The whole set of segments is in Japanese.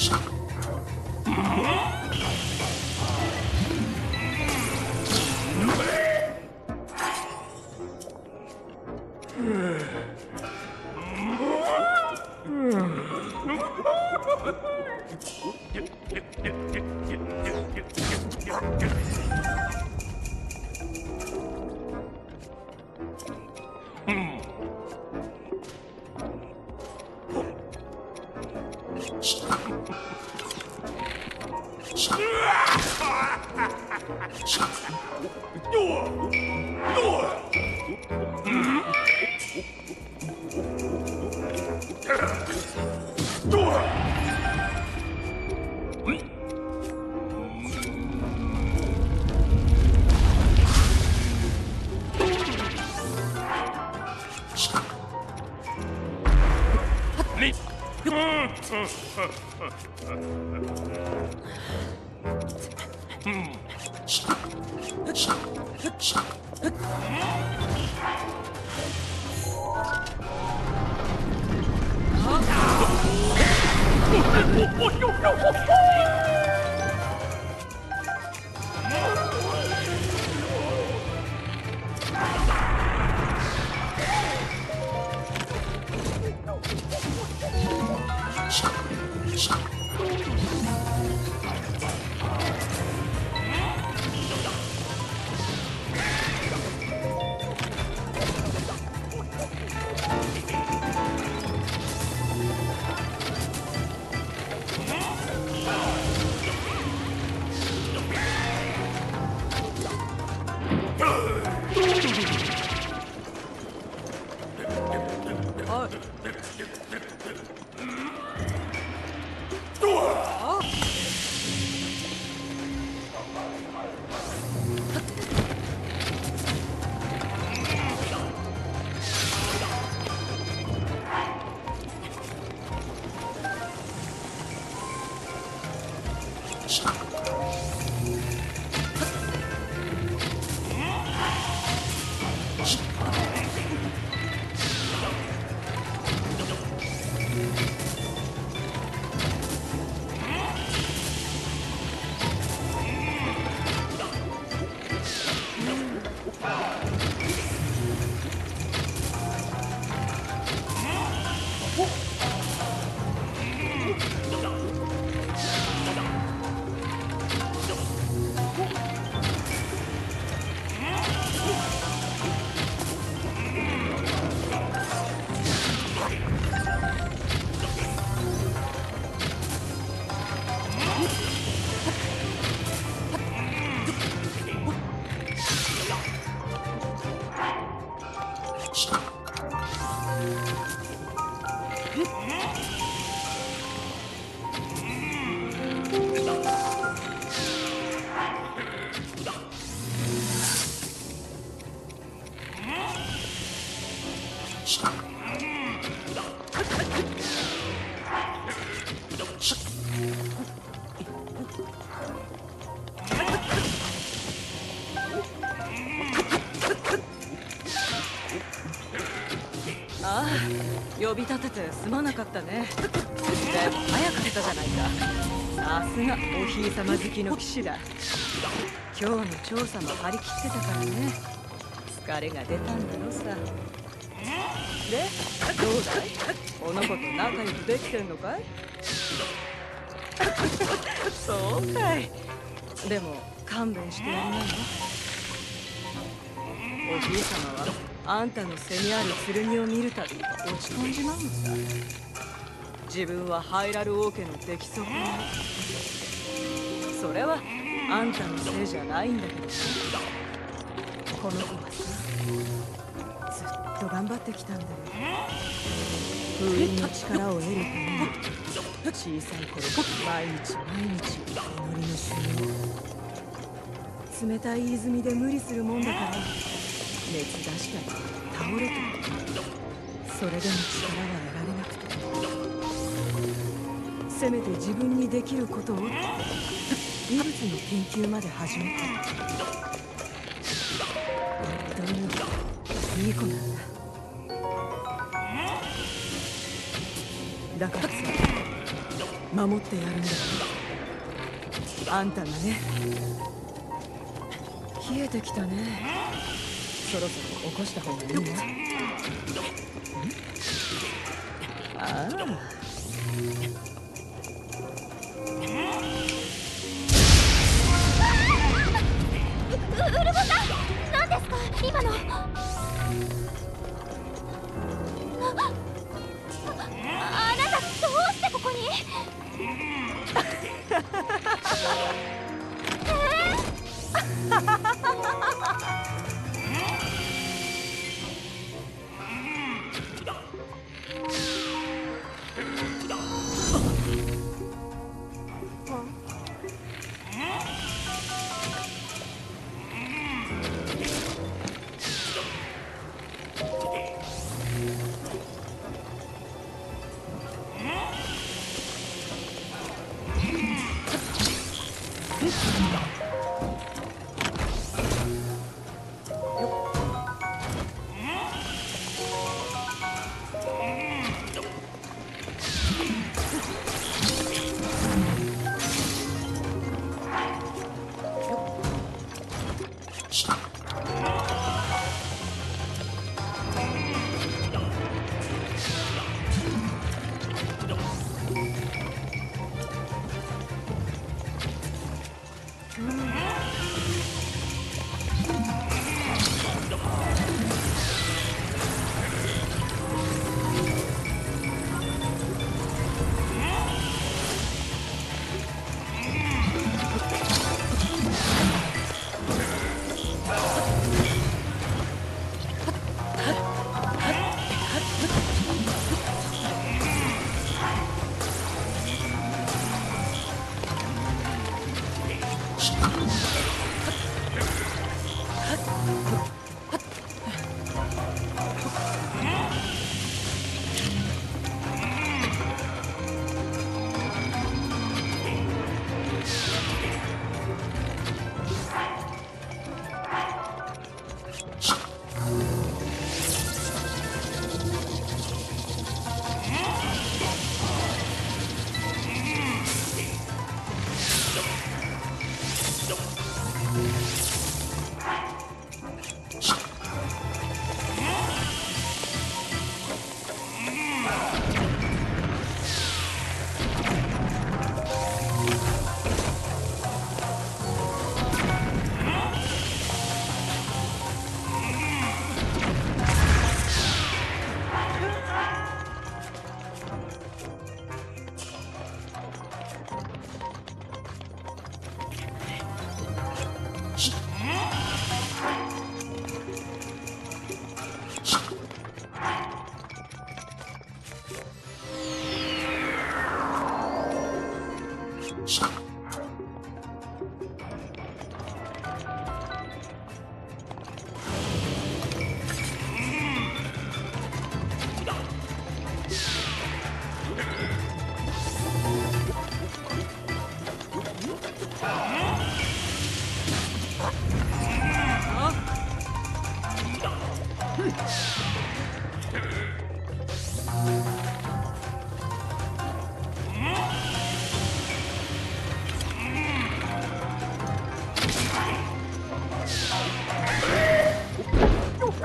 した。Leap! Oh, no, no, no, no, no. ああ呼び立ててすまなかったね。でも早かったじゃないか。さすがおひいさま好きの騎士だ。今日の調査も張り切ってたからね。疲れが出たんだろさ。でどうだい？この子と仲良くできてんのかい？そうかい。でも勘弁してやれないの？おじい様はあんたの背にある剣を見るたび落ち込んじまうのさ自分はハイラル王家の出来損ないそれはあんたのせいじゃないんだけど。この子はさずっと頑張ってきたん。だよ封印の力を得るために小さい頃毎日毎日祈りの修行冷たい泉で無理するもんだから熱出したり倒れたりそれでも力は得られなくてせめて自分にできることをって異物の研究まで始めたいい子なんだだからさ守ってやるんだあんたがね冷えてきたね。そろそろ起こした方がいいねああウルボさん何ですか今のえー Bis wieder.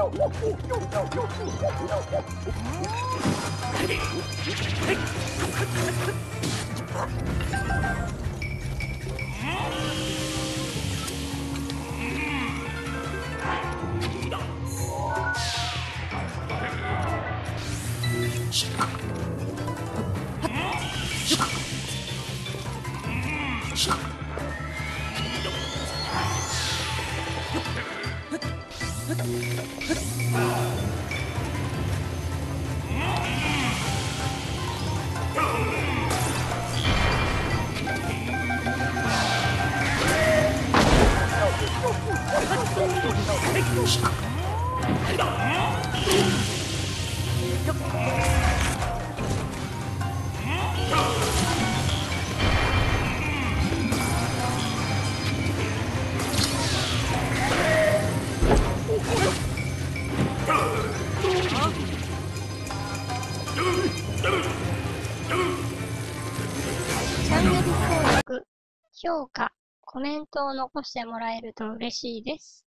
Hey! 評価、コメントを残してもらえると嬉しいです。